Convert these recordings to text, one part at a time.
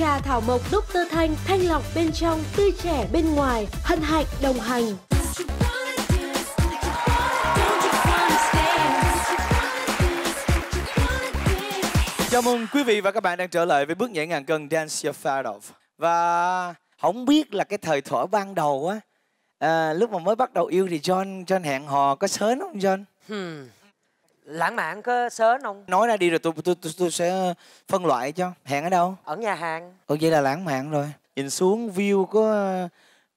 Trà thảo mộc Dr. Thanh, thanh lọc bên trong, tươi trẻ bên ngoài, hân hạnh đồng hành. Chào mừng quý vị và các bạn đang trở lại với bước nhảy ngàn cân Dance Your Fat Off Và không biết là cái thời thuở ban đầu á à, Lúc mà mới bắt đầu yêu thì John John hẹn hò có sớm không John? Hmm. Lãng mạn có sớm không Nói ra đi rồi tôi tôi tôi, tôi sẽ phân loại cho. Hẹn ở đâu? ở nhà hàng. Ồ vậy là lãng mạn rồi. Nhìn xuống view có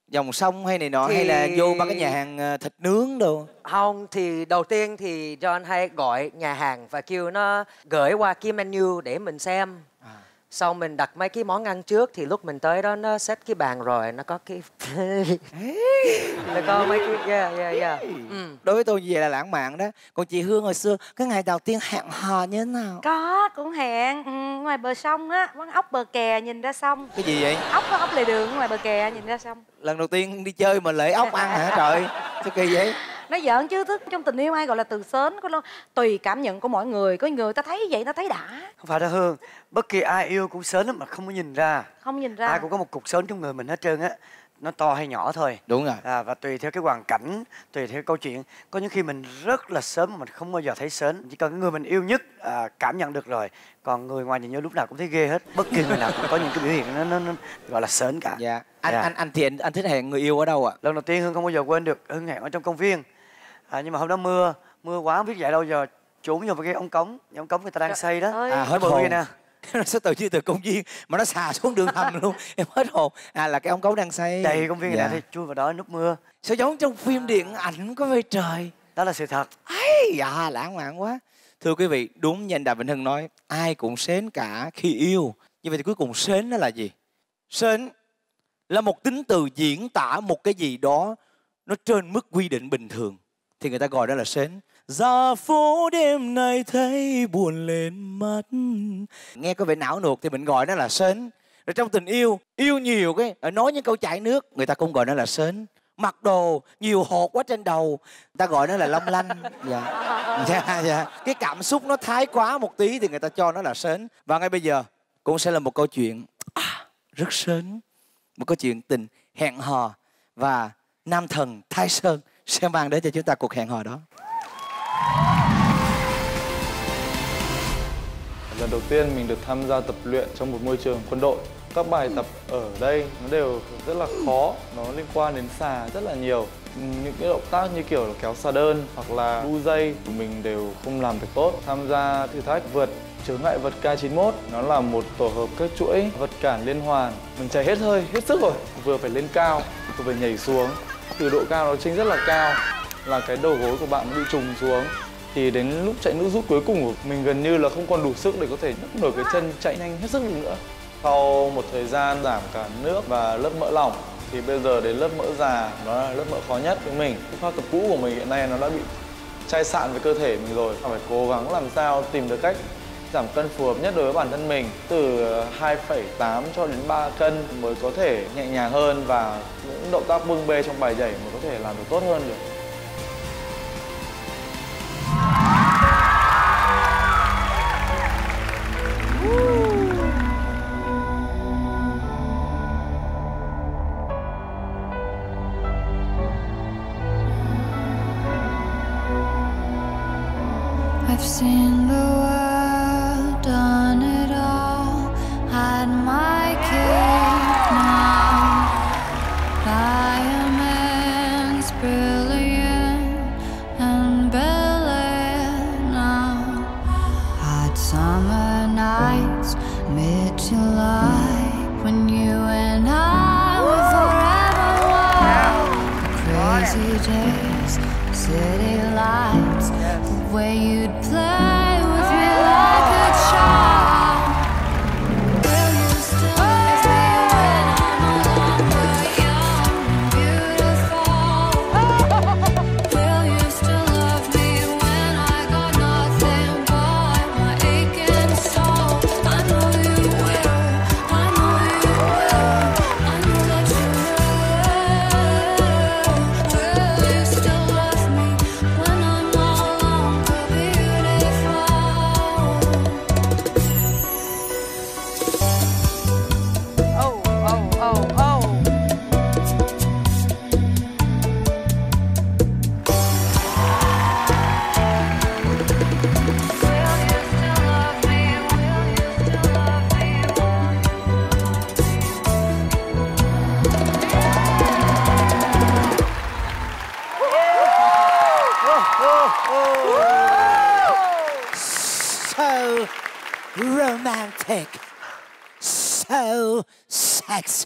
dòng sông hay này nọ Thì- Hay là vô ba cái nhà hàng ờ, thịt nướng đồ? Không thì đầu tiên thì John hay gọi nhà hàng và kêu nó gửi qua cái menu để mình xem. Sau mình đặt mấy cái món ăn trước thì lúc mình tới đó nó set cái bàn rồi nó có cái nó có mấy cái yeah yeah yeah ừ. Đối với tôi như vậy là lãng mạn đó Còn chị Hương hồi xưa cái ngày đầu tiên hẹn hò như thế nào? Có, cũng hẹn ừ, ngoài bờ sông á, quán ốc bờ kè nhìn ra sông. Cái gì vậy? Ốc có ốc lề đường ngoài bờ kè nhìn ra sông. Lần đầu tiên đi chơi mà lễ ốc ăn hả trời Sao kỳ vậy? Nó giỡn chứ thức trong tình yêu ai gọi là từ sớm có tùy cảm nhận của mọi người, có người ta thấy vậy ta thấy đã, không phải đâu hương bất kỳ ai yêu cũng sớm lắm mà không có nhìn ra. Không nhìn ra. ai cũng có một cục sớm trong người mình hết trơn á. Nó to hay nhỏ thôi. Đúng rồi. À, và tùy theo cái hoàn cảnh tùy theo câu chuyện có những khi mình rất là sớm mà mình không bao giờ thấy sớm. Chỉ cần cái người mình yêu nhất à, cảm nhận được rồi còn người ngoài nhìn vô lúc nào cũng thấy ghê hết. Bất kỳ người nào cũng có những cái biểu hiện nó, nó, nó gọi là sớm cả. Dạ. Anh Dạ. anh anh thì anh, anh thích hẹn người yêu ở đâu ạ? lần đầu tiên hương không bao giờ quên được hương hẹn ở trong công viên à, nhưng mà hôm đó mưa mưa quá không biết dạy đâu giờ trốn vô cái ống cống ống cống người ta đang xây đó. ơi. À hết bự hồn. nè. Nó sẽ từ như từ công viên Mà nó xà xuống đường hầm luôn. Em hết hồn. À là cái ông cấu đang xây đầy công viên người dạ. ta thì chui vào đó núp mưa. Sao giống trong phim điện ảnh có vậy trời? Đó là sự thật. Ấy dạ lãng mạn quá. Thưa quý vị đúng như anh Đàm Vĩnh Hưng nói Ai cũng sến cả khi yêu. Như vậy thì cuối cùng sến nó là gì? Sến là một tính từ diễn tả một cái gì đó Nó trên mức quy định bình thường Thì người ta gọi đó là sến. Giờ phố đêm nay thấy buồn lên mắt. Nghe có vẻ não nuột thì mình gọi nó là sến. Rồi trong tình yêu Yêu nhiều cái Nói những câu chảy nước Người ta cũng gọi nó là sến. Mặc đồ nhiều hột quá trên đầu Người ta gọi nó là long lanh. Dạ. Dạ dạ. Cái cảm xúc nó thái quá một tí Thì người ta cho nó là sến. Và ngay bây giờ Cũng sẽ là một câu chuyện à, Rất sến. Một câu chuyện tình hẹn hò Và nam thần Thái Sơn sẽ mang đến cho chúng ta cuộc hẹn hò đó Lần đầu tiên mình được tham gia tập luyện trong một môi trường quân đội. Các bài tập ở đây nó đều rất là khó, nó liên quan đến xà rất là nhiều. Những cái động tác như kiểu là kéo xà đơn hoặc là đu dây của mình đều không làm được tốt. Tham gia thử thách vượt chướng ngại vật K91 nó là một tổ hợp các chuỗi vật cản liên hoàn. Mình chạy hết hơi, hết sức rồi. Vừa phải lên cao, vừa phải nhảy xuống. Từ độ cao nó chênh rất là cao, là cái đầu gối của bạn bị trùng xuống thì đến lúc chạy nước rút cuối cùng của mình gần như là không còn đủ sức để có thể nhấc nổi cái chân chạy nhanh hết sức được nữa. Sau một thời gian giảm cả nước và lớp mỡ lỏng, thì bây giờ đến lớp mỡ già, nó là lớp mỡ khó nhất với mình. Phương pháp tập cũ của mình hiện nay nó đã bị chai sạn với cơ thể mình rồi. Phải cố gắng làm sao tìm được cách giảm cân phù hợp nhất đối với bản thân mình từ ờ, 2,8 cho đến 3 cân mới có thể nhẹ nhàng hơn và những động tác bưng bê trong bài nhảy mới có thể làm được tốt hơn được. I've seen the world, July, when you and I were forever wild. Crazy days, city lights, the way you'd play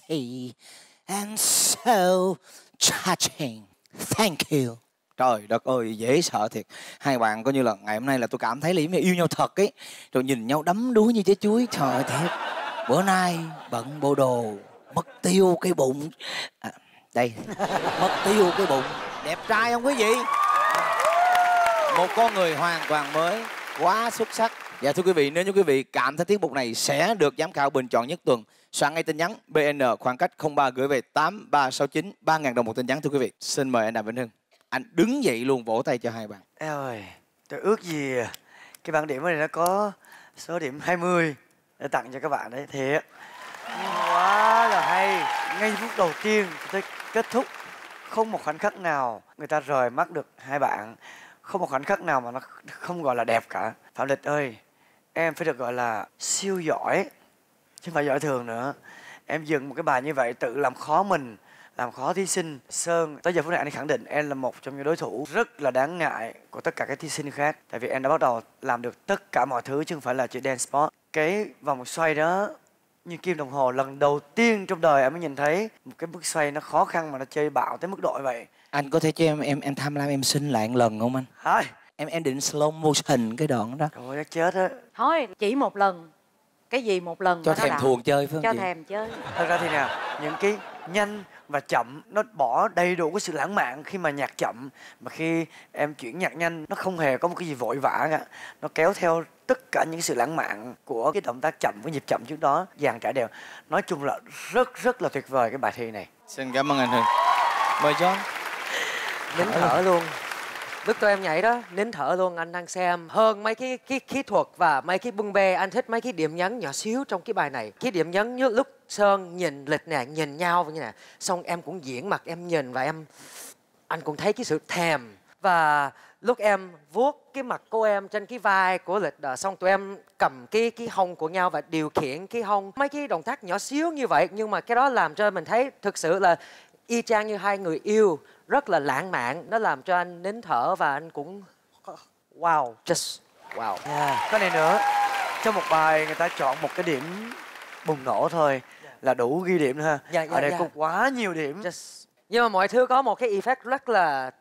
sexy, and so touching. Thank you. Trời đất ơi, dễ sợ thiệt. Hai bạn coi như là ngày hôm nay là tôi cảm thấy là mình yêu nhau thật ấy. Rồi nhìn nhau đắm đuối như trái chuối. Trời ơi, thiệt. Bữa nay bận bộ đồ, mất tiêu cái bụng. À, đây, mất tiêu cái bụng. Đẹp trai không quý vị? Một con người hoàn toàn mới, quá xuất sắc. Dạ thưa quý vị, nếu như quý vị cảm thấy tiết mục này sẽ được giám khảo bình chọn nhất tuần, soạn ngay tin nhắn BN khoảng cách 03 gửi về 8369 3.000 đồng một tin nhắn thưa quý vị. Xin mời anh Đàm Vĩnh Hưng. Anh đứng dậy luôn vỗ tay cho hai bạn. Ê ơi, tôi ước gì cái bảng điểm này nó có số điểm 20 để tặng cho các bạn đấy thiệt. Quá là hay. Ngay phút đầu tiên tôi kết thúc không một khoảnh khắc nào người ta rời mắt được hai bạn. Không một khoảnh khắc nào mà nó không gọi là đẹp cả. Phạm Lịch ơi, em phải được gọi là siêu giỏi chứ không phải giỏi thường nữa. Em dừng một cái bài như vậy tự làm khó mình làm khó thí sinh sơn tới giờ phút này anh khẳng định em là một trong những đối thủ rất là đáng ngại của tất cả các thí sinh khác tại vì em đã bắt đầu làm được tất cả mọi thứ chứ không phải là chỉ dance sport cái vòng xoay đó như kim đồng hồ lần đầu tiên trong đời em mới nhìn thấy một cái bước xoay nó khó khăn mà nó chơi bạo tới mức độ vậy Anh có thể cho em em em tham lam em xin lại một lần không anh? Thôi, Em em định slow motion cái đoạn đó. trời ơi chết á. Thôi chỉ một lần. Cái gì một lần Cho thèm thuồng chơi phải không cho chị? thèm chơi. Thật ra thì nè những cái nhanh và chậm nó bỏ đầy đủ cái sự lãng mạn khi mà nhạc chậm. Mà khi em chuyển nhạc nhanh nó không hề có một cái gì vội vã cả. Nó kéo theo tất cả những sự lãng mạn của cái động tác chậm cái nhịp chậm trước đó dàn trải đều. Nói chung là rất rất là tuyệt vời cái bài thi này. Xin cảm ơn anh Hưng. Mời John. nín thở luôn lúc tụi em nhảy đó nín thở luôn. Anh đang xem hơn mấy cái cái kỹ thuật và mấy cái bung bê. Anh thích mấy cái điểm nhấn nhỏ xíu trong cái bài này. Cái điểm nhấn như lúc sơn nhìn lịch nè nhìn nhau như nè. Xong em cũng diễn mặt em nhìn và em anh cũng thấy cái sự thèm. Và lúc em vuốt cái mặt cô em trên cái vai của lịch đó, xong tụi em cầm cái cái hông của nhau và điều khiển cái hông. Mấy cái động tác nhỏ xíu như vậy nhưng mà cái đó làm cho mình thấy thực sự là y chang như hai người yêu rất là lãng mạn nó làm cho anh nín thở và anh cũng wow just wow yeah. cái này nữa trong một bài người ta chọn một cái điểm bùng nổ thôi là đủ ghi điểm ha Dạ, dạ, ở đây dạ. có quá nhiều điểm just nhưng mà mọi thứ có một cái effect rất là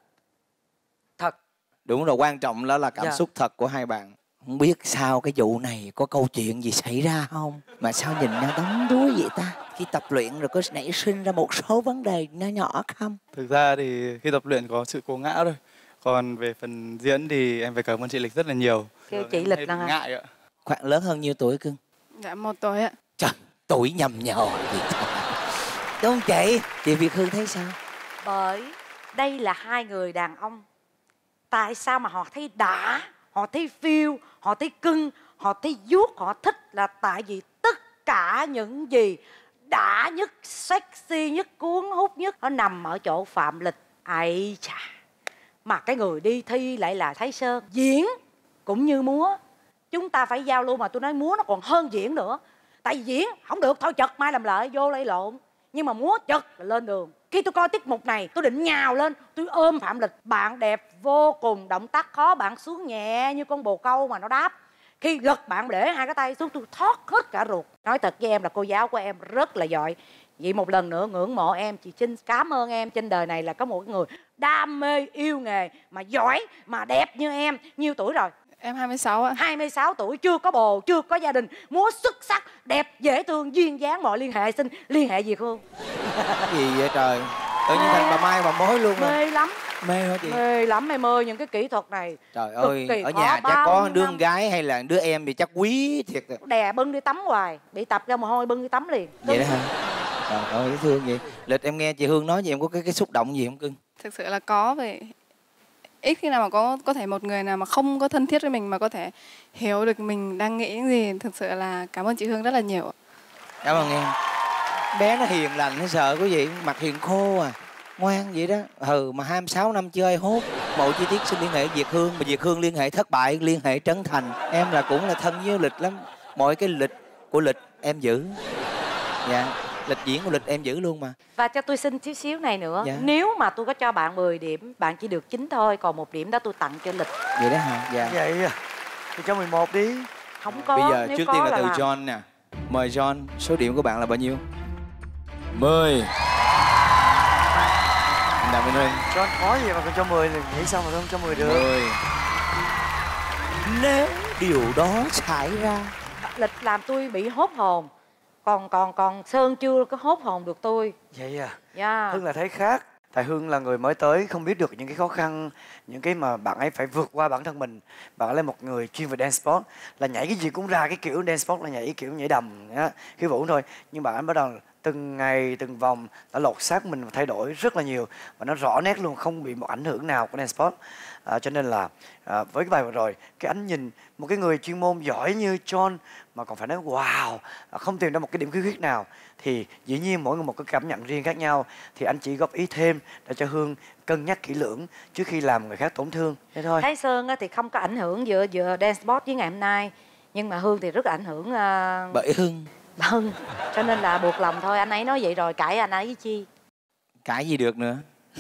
thật Đúng rồi, quan trọng đó là cảm Dạ. xúc thật của hai bạn. Không biết sau cái vụ này có câu chuyện gì xảy ra không? Mà sao nhìn nhau đắm đuối vậy ta? Khi tập luyện rồi có nảy sinh ra một số vấn đề nhỏ nhỏ không? Thực ra thì khi tập luyện có sự cố ngã thôi. Còn về phần diễn thì em phải cảm ơn chị Lịch rất là nhiều. Kêu chị em Lịch là ngại ạ. Khoảng lớn hơn nhiêu tuổi cưng? Dạ một tuổi ạ. Trời, tuổi nhầm nhò trời. Đúng không chị? Chị Việt Hương thấy sao? bởi đây là hai người đàn ông tại sao mà họ thấy đã họ thấy phiêu, họ thấy cưng, họ thấy vuốt, họ thích là tại vì tất cả những gì đã nhất, sexy nhất, cuốn hút nhất, nó nằm ở chỗ phạm lịch. Ấy chà. Mà cái người đi thi lại là thái sơn diễn cũng như múa. Chúng ta phải giao lưu mà tôi nói múa nó còn hơn diễn nữa. Tại vì diễn không được, thôi chật, mai làm lợi, vô lay lộn. Nhưng mà múa chật là lên đường khi tôi coi tiết mục này, tôi định nhào lên, tôi ôm phạm lịch, bạn đẹp, vô cùng động tác, khó bạn xuống nhẹ như con bồ câu mà nó đáp. Khi gật bạn để hai cái tay xuống, tôi thoát hết cả ruột. Nói thật với em là cô giáo của em rất là giỏi. Vậy một lần nữa ngưỡng mộ em, chị Trinh, cảm ơn em. Trên đời này là có một người đam mê yêu nghề mà giỏi, mà đẹp như em, nhiêu tuổi rồi? Em 26 ạ. 26 tuổi chưa có bồ chưa có gia đình múa xuất sắc đẹp dễ thương duyên dáng mọi liên hệ xin liên hệ gì Hương Cái gì vậy trời? Tự nhiên thành bà Mai bà mối luôn rồi. mê lắm Mê hả chị? mê lắm em ơi những cái kỹ thuật này Trời ơi, ở nhà chắc có đứa năm. con gái hay là đứa em thì chắc quý thiệt rồi. đè bưng đi tắm hoài bị tập ra mồ hôi bưng đi tắm liền Vậy đó hả? Trời ơi, dễ thương vậy. Lịch em nghe chị Hương nói gì em có cái cái xúc động gì không cưng? Thực sự là có vậy. Ít khi nào mà có có thể một người nào mà không có thân thiết với mình mà có thể hiểu được mình đang nghĩ gì. Thực sự là cảm ơn chị Hương rất là nhiều. Cảm ơn em. Bé nó hiền lành nó sợ quý vị, mặt hiền khô à. Ngoan vậy đó. Ừ mà 26 năm chơi hốt. Mọi chi tiết xin liên hệ Việt Hương, mà Việt Hương liên hệ thất bại, liên hệ trấn thành. Em là cũng là thân với lịch lắm. Mọi cái lịch của lịch em giữ. Dạ, lịch diễn của lịch em giữ luôn mà. và cho tôi xin chút xíu này nữa Dạ. nếu mà tôi có cho bạn 10 điểm bạn chỉ được 9 thôi còn một điểm đó tôi tặng cho lịch Vậy đó hả? Dạ. vậy à thì cho 11 đi không có Bây giờ nếu trước có tiên là từ làm. John nè Mời John, số điểm của bạn là bao nhiêu? 10 Đàm Vĩnh Hưng Cho khó gì mà còn cho 10 thì nghĩ sao mà không cho 10 được 10 Nếu điều đó xảy ra lịch làm tôi bị hốt hồn còn còn còn sơn chưa có hốt hồn được tôi. Vậy à? Dạ. Hương là thấy khác. Tại Hương là người mới tới không biết được những cái khó khăn Những cái mà bạn ấy phải vượt qua bản thân mình. Bạn ấy là một người chuyên về dance sport Là nhảy cái gì cũng ra cái kiểu dance sport là nhảy kiểu nhảy đầm á, khiêu vũ thôi. Nhưng bạn ấy bắt đầu từng ngày từng vòng đã lột xác mình và thay đổi rất là nhiều và nó rõ nét luôn không bị một ảnh hưởng nào của dance sport à, cho nên là à, với cái bài vừa rồi cái ánh nhìn một cái người chuyên môn giỏi như John mà còn phải nói wow à, không tìm ra một cái điểm khiếm khuyết nào. Thì dĩ nhiên mỗi người một cái cảm nhận riêng khác nhau thì anh chỉ góp ý thêm để cho Hương cân nhắc kỹ lưỡng trước khi làm người khác tổn thương. Thế thôi. Thái Sơn á thì không có ảnh hưởng giữa giữa dance sport với ngày hôm nay nhưng mà Hương thì rất là ảnh hưởng uh, Bởi Hưng Hưng cho nên là buộc lòng thôi. Anh ấy nói vậy rồi cãi anh ấy chi. Cãi gì được nữa?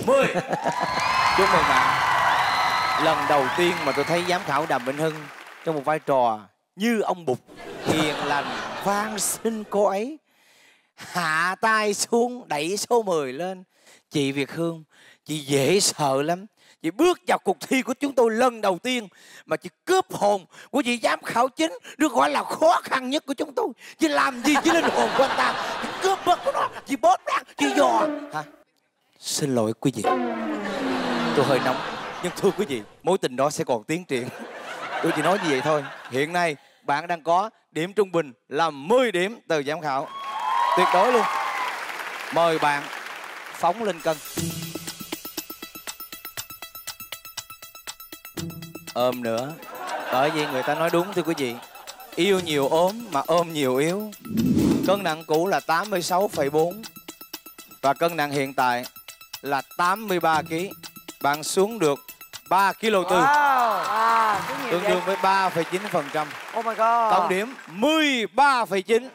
10 Chúc mừng bạn. Lần đầu tiên mà tôi thấy giám khảo Đàm Vĩnh Hưng Trong một vai trò như ông Bụt Hiền lành, van xin cô ấy Hạ tay xuống, đẩy số 10 lên. Chị Việt Hương Chị dễ sợ lắm Chị bước vào cuộc thi của chúng tôi lần đầu tiên Mà chị cướp hồn của chị giám khảo chính Được gọi là khó khăn nhất của chúng tôi. Chị làm gì chứ linh hồn của anh ta? Chị cướp mất của nó Chị bóp nát, chị dò Hả? Xin lỗi quý vị. Tôi hơi nóng Nhưng thưa quý vị Mối tình đó sẽ còn tiến triển. Tôi chỉ nói như vậy thôi. Hiện nay bạn đang có điểm trung bình là 10 điểm từ giám khảo. Tuyệt đối luôn. Mời bạn phóng lên cân. Ôm nữa Bởi vì người ta nói đúng thưa quý vị Yêu nhiều ốm mà ôm nhiều yếu Cân nặng cũ là 86,4 Và cân nặng hiện tại là 83 kg. Bạn xuống được 3 kg tư, wow à, có nhiều tương đương với 3,9%. oh my god Tổng điểm 13,9.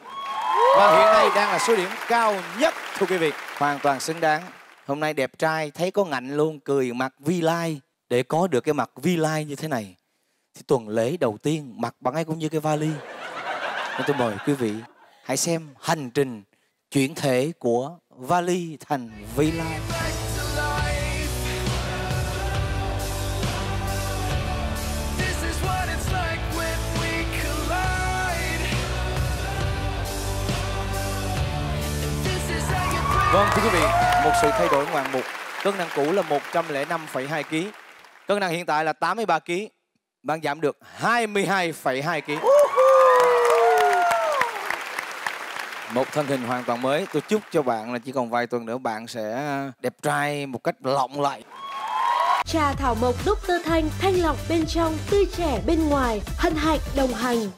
Và hiện nay đang là số điểm cao nhất thưa quý vị. Hoàn toàn xứng đáng. Hôm nay đẹp trai thấy có ngạnh luôn, cười mặt vi lai. Để có được cái mặt vi lai như thế này thì tuần lễ đầu tiên mặt bạn ấy cũng như cái vali. Nên tôi mời quý vị hãy xem hành trình chuyển thể của vali thành vi lai. Vâng thưa quý vị, một sự thay đổi ngoạn mục. Cân nặng cũ là 105,2 kg. Cân nặng hiện tại là 83 kg. Bạn giảm được 22,2 kg. Một thân hình hoàn toàn mới. Tôi chúc cho bạn là chỉ còn vài tuần nữa bạn sẽ đẹp trai một cách lộng lẫy. Trà thảo mộc Dr. Thanh thanh lọc bên trong, tươi trẻ bên ngoài, hân hạnh đồng hành.